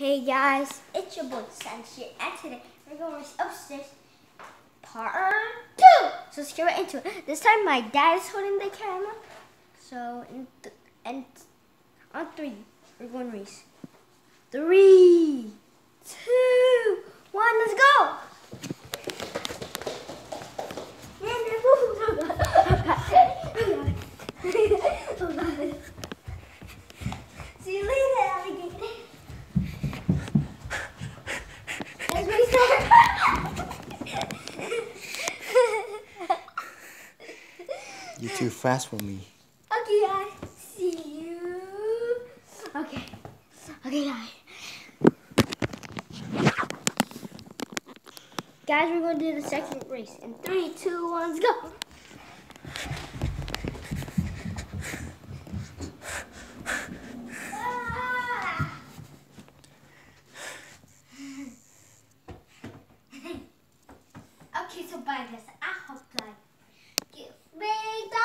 Hey guys, it's your boy Sanchi, and today we're going to upstairs part two. So let's get right into it. This time my dad is holding the camera. So in th and on three, we're going to race. Three, two, one, let's go. See you later, alligator. Let's race You're too fast for me. Okay, guys. See you. Okay. Okay, guys. Guys, we're going to do the second race. In three, two, one, go. Ah! okay, so by this, I hope like give me thumbs